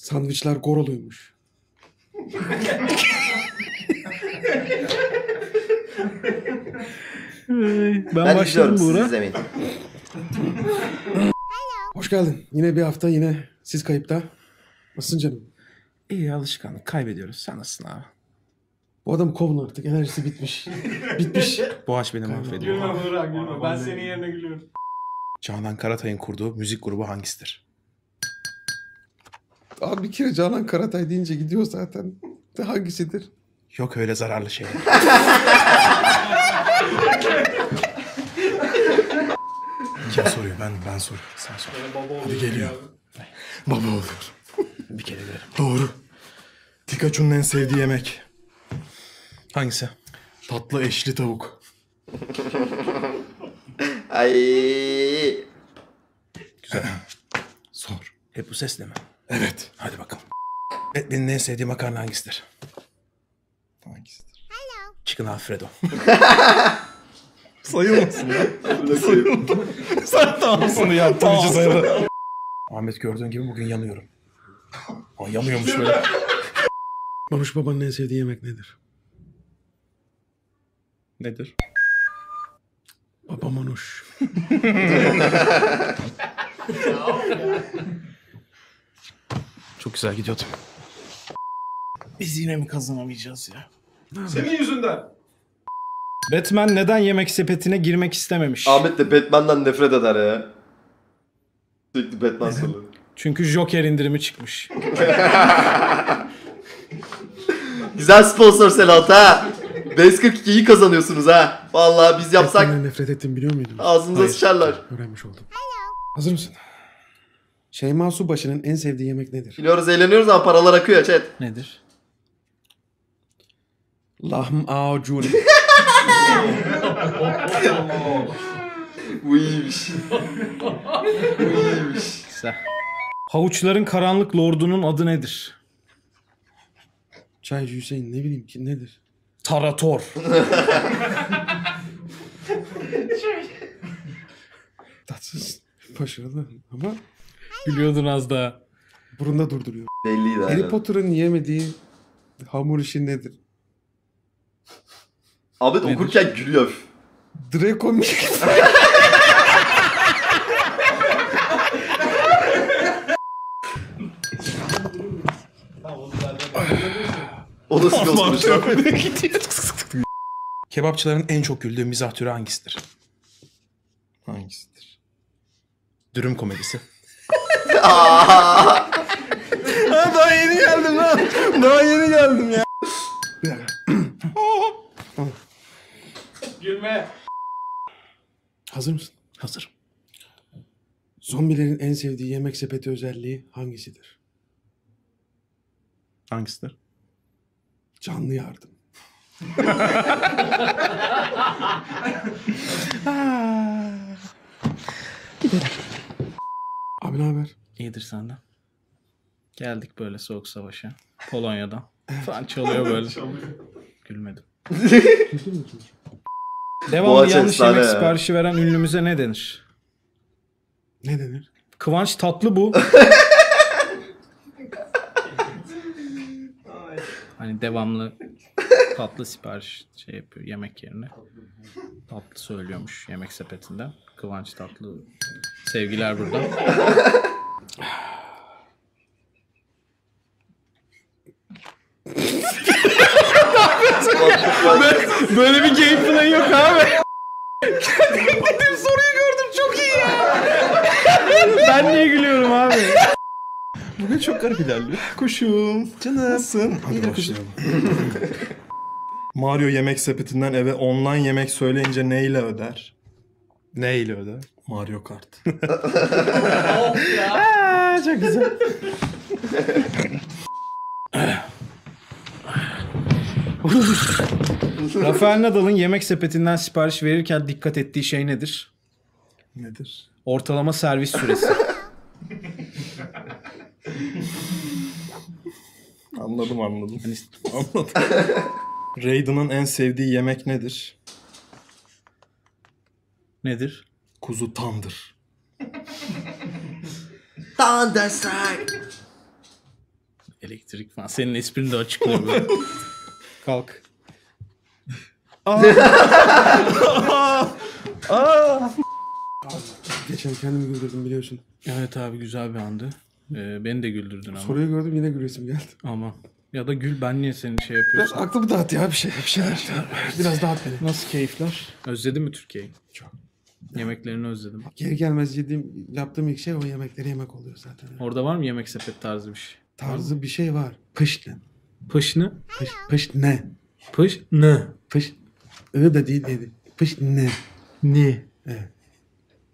Sandviçler Gorolu'ymuş. Ben, Ben siz Buğra. izlemeyin. Hoş geldin. Yine bir hafta yine siz kayıpta. Nasılsın canım? İyi alışkanlık kaybediyoruz. Sen nasılsın abi? Bu adam kovun artık. Enerjisi bitmiş. bitmiş. Boğaç beni mahvediyor. Gülme Buğra gülme. Ben senin yerine gülüyorum. Canan Karatay'ın kurduğu müzik grubu hangisidir? Abi bir kere Canan Karatay deyince gidiyor zaten. De hangisidir? Yok öyle zararlı şey. Kim soruyor? Ben ben soruyorum. Sen sor. Hadi geliyor. Baba oluyor. Bir kere görelim. Doğru. Pikachu'nun en sevdiği yemek. Hangisi? Tatlı eşli tavuk. Ay. Güzel. Sor. Hep bu sesle mi? Evet. Hadi bakalım. Benim en sevdiğim makarna hangisidir? Hangisidir? Chicken Alfredo. Sayılmasın ya. Sen tamamsını yaptın içi sayılır. Ahmet gördüğün gibi bugün yanıyorum. Aa, yanıyormuş böyle. Manuş babanın en sevdiği yemek nedir? Nedir? Baba Manuş. Çok güzel gidiyordum. Biz yine mi kazanamayacağız ya? Senin yüzünden. Batman neden yemek sepetine girmek istememiş? Ahmet de Batman'dan nefret eder ya. Sürekli Batman soruları. Çünkü Joker indirimi çıkmış. Güzel sponsor Selat ha. Base 42'yi kazanıyorsunuz ha. Vallahi biz yapsak Batman'den nefret ettim biliyor muydun? ağzınıza sıçarlar. Öğrenmiş oldum. Hazır mısın? Şeyma Subaşı'nın en sevdiği yemek nedir? Biliyoruz eğleniyoruz ama paralar akıyor chat. Nedir? Lahmacun. Bu iyiymiş. Bu iyiymiş. Güzel. Havuçların karanlık lordunun adı nedir? Çaycı Hüseyin ne bileyim ki nedir? Tarator. Tatsız. Başarılı ama Biliyordun az daha. burunda durduruyor. Belliydi Harry aynen. Potter'ın yemediği hamur işi nedir? Ahmet okurken gülüyor. Draco Milk. O nasıl bir oturuşu? Kebapçıların en çok güldüğü mizah türü hangisidir? Hangisidir? Dürüm komedisi. Daha yeni geldim lan. Daha yeni geldim ya. Gülme. Hazır mısın? Hazır. Zombilerin en sevdiği yemek sepeti özelliği hangisidir? Hangisidir? Canlı yardım. Abi ne haber? İyidir senden. Geldik böyle soğuk savaşa. Polonya'dan. Falan çalıyor böyle. Gülmedim. Devamlı Boğaç yanlış efsane yemek ya. siparişi veren ünlümüze ne denir? Ne denir? Kıvanç tatlı bu. hani devamlı tatlı sipariş şey yapıyor yemek yerine. Tatlı söylüyormuş yemek sepetinden. Kıvanç tatlı. Sevgiler buradan. Böyle bir gameplay yok abi. Kendim soruyu gördüm çok iyi ya. ben niye gülüyorum abi? Bugün çok garip ilerliyor. Kuşum. Canım. Nasılsın? Hadi başlayalım. Mario yemek sepetinden eve online yemek söyleyince neyle öder? Neyle öde? Mario Kart. çok güzel. Rafael Nadal'ın yemek sepetinden sipariş verirken dikkat ettiği şey nedir? Nedir? Ortalama servis süresi. Anladım anladım. anladım. Raiden'ın en sevdiği yemek nedir? nedir? Kuzu tandır. Thunder strike. elektrik falan. Senin esprini de açıklıyor böyle. Kalk. Geçen kendimi güldürdüm biliyorsun. Evet abi güzel bir andı. Ee, beni de güldürdün ama. Soruyu gördüm yine gülesim geldi. Aman. Ya da gül ben niye seni şey Biraz yapıyorsun? aklımı dağıt ya bir şey. Bir şeyler. Biraz dağıt beni. Nasıl keyifler? Özledin mi Türkiye'yi? Çok. Yemeklerini özledim. Geri gelmez yediğim, yaptığım ilk şey o yemekleri yemek oluyor zaten. Orada var mı yemek sepet tarzı bir şey? Tarzı bir şey var. Pışne. Pış ne? Pış, pış ne? Pış ne? Pış. I da değil dedi. Pış ne? Ne? Evet.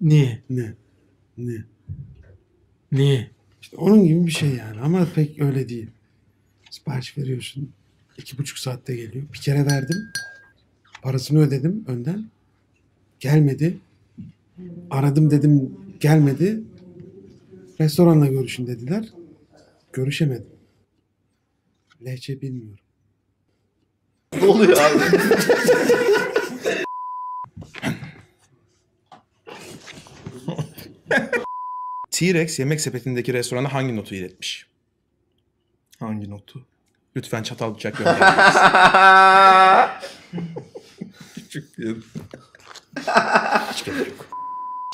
Ne? Ne? Ne? Ne? İşte onun gibi bir şey yani ama pek öyle değil. Sipariş veriyorsun. iki buçuk saatte geliyor. Bir kere verdim. Parasını ödedim önden. Gelmedi. Aradım dedim gelmedi. Restoranla görüşün dediler. Görüşemedim. Lehçe bilmiyorum. Ne oluyor abi? T-Rex yemek sepetindeki restorana hangi notu iletmiş? Hangi notu? Lütfen çatal bıçak gönderin. Küçük bir Hiç gerek yok.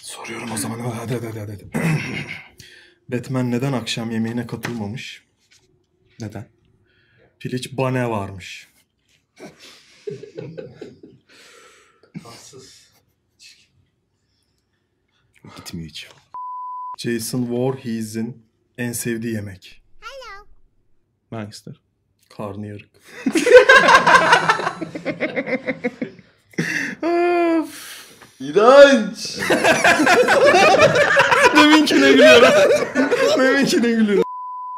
Soruyorum o zaman. Hadi hadi hadi. hadi. Batman neden akşam yemeğine katılmamış? Neden? Piliç bane varmış. Gitmiyor hiç. Jason Voorhees'in en sevdiği yemek. Hangisidir? Karnıyarık. İğrenç. Deminkine gülüyorum. Deminkine gülüyorum.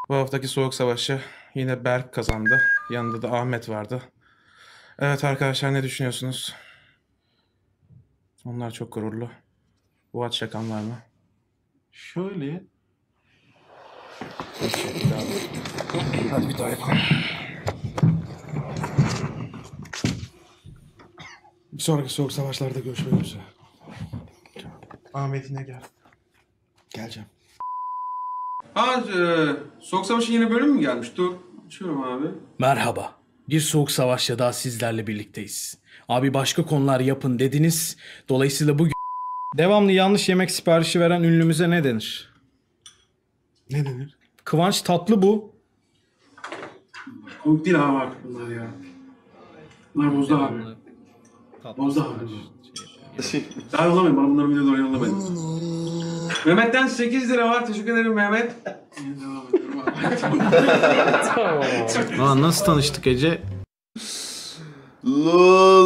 Bu haftaki soğuk savaşı yine Berk kazandı. Yanında da Ahmet vardı. Evet arkadaşlar ne düşünüyorsunuz? Onlar çok gururlu. Bu aç şakan var mı? Şöyle. Hadi bir daha yapalım. Bir sonraki soğuk savaşlarda görüşmek üzere. Ahmet yine gel. Geleceğim. Ha, e, Soğuk Savaş'ın yeni bölüm mü gelmiş? Dur. Açıyorum abi. Merhaba. Bir soğuk savaşta daha sizlerle birlikteyiz. Abi başka konular yapın dediniz. Dolayısıyla bugün... Devamlı yanlış yemek siparişi veren ünlümüze ne denir? Ne denir? Kıvanç tatlı bu. Komik değil abi artık bunlar ya. Bunlar bozdu abi. Bozdu abi. Daha yollamayın bana bunları videoları yollamayın. Mehmet'ten 8 lira var. Teşekkür ederim Mehmet. Aa, nasıl tanıştık Ece? Lol.